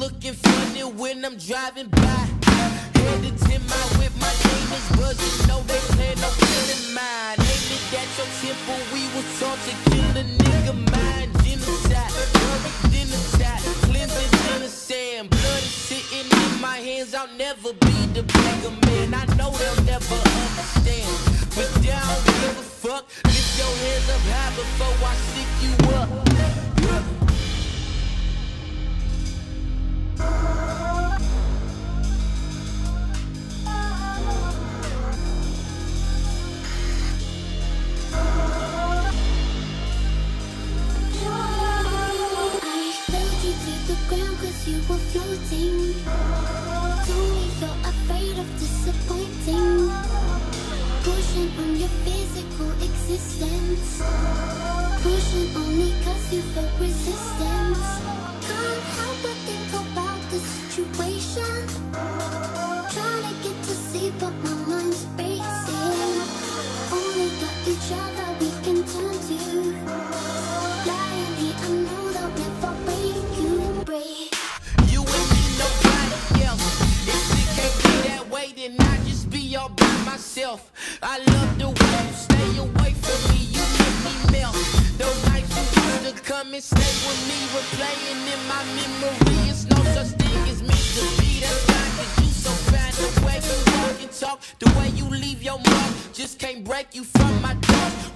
looking funny when I'm driving by. Headed to my whip, my name is Buzz. You know they plan no killing mine. Aim it at your temple, we was taught to kill a nigga mind. Genocide, the tide, cleansing in. Blood is sitting in my hands, I'll never be the bigger man. I know they'll never understand. But they don't give a fuck. Lift your hands up high existence. Pushing only cause you felt resistance. Can't help but think about the situation. Trying to get to sleep, but my mind's racing. Only got each other we can turn to. Blindly, I know they'll never break you break. You and me, nobody else. If it can't be that way, then I just be all by myself. I love and stay with me, replaying in my memory. It's no such thing as meant to be. That's fine, cause you so fine. The way you walk and talk, the way you leave your mark, just can't break you from my door.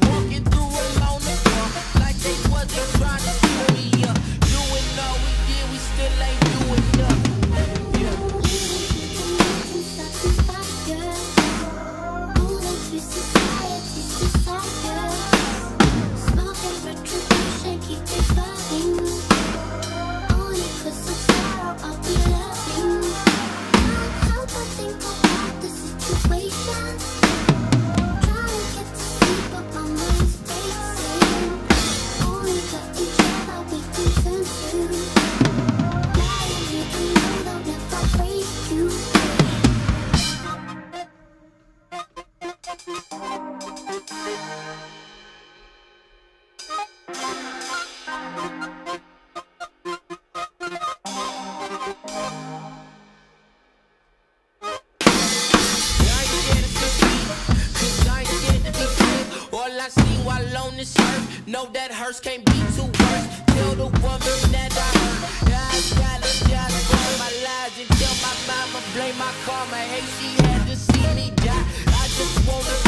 Know that hurts can't be too worse. Tell the woman that I hurt. I gotta just for my lies and tell my mama blame my karma. Hey, she had to see me die. I just wanna